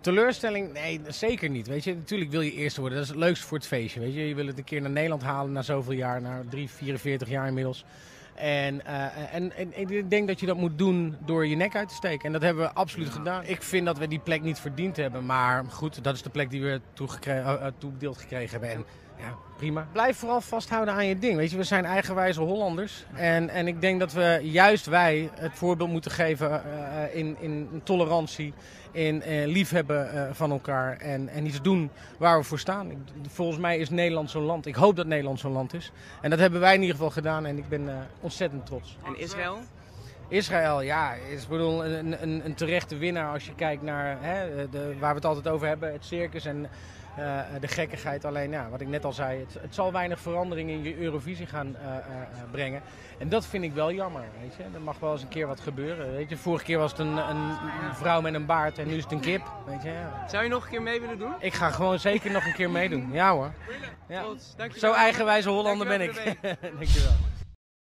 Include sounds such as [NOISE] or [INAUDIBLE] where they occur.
Teleurstelling? Nee, zeker niet. Weet je, natuurlijk wil je eerste worden. Dat is het leukste voor het feestje. Weet je, je wil het een keer naar Nederland halen na zoveel jaar, na 3, 44 jaar inmiddels. En, uh, en, en, ik denk dat je dat moet doen door je nek uit te steken. En dat hebben we absoluut gedaan. Ik vind dat we die plek niet verdiend hebben. Maar goed, dat is de plek die we toegedeeld gekregen hebben. En ja, prima. Blijf vooral vasthouden aan je ding. Weet je, we zijn eigenwijze Hollanders. En, en ik denk dat we juist wij het voorbeeld moeten geven uh, in, in tolerantie, in uh, liefhebben van elkaar. En, en iets doen waar we voor staan. Ik, volgens mij is Nederland zo'n land. Ik hoop dat Nederland zo'n land is. En dat hebben wij in ieder geval gedaan. En ik ben ontzettend trots. En Israël? Israël, ja, is bedoel, een, een, een terechte winnaar als je kijkt naar hè, de, waar we het altijd over hebben, het circus en uh, de gekkigheid. Alleen, ja, wat ik net al zei, het, het zal weinig verandering in je Eurovisie gaan uh, uh, brengen. En dat vind ik wel jammer, weet je. Er mag wel eens een keer wat gebeuren, weet je. Vorige keer was het een, een vrouw met een baard en nu is het een kip, weet je. Ja. Zou je nog een keer mee willen doen? Ik ga gewoon zeker nog een keer meedoen, ja hoor. Ja. Zo eigenwijze Hollander ben ik. Dankjewel. [LAUGHS]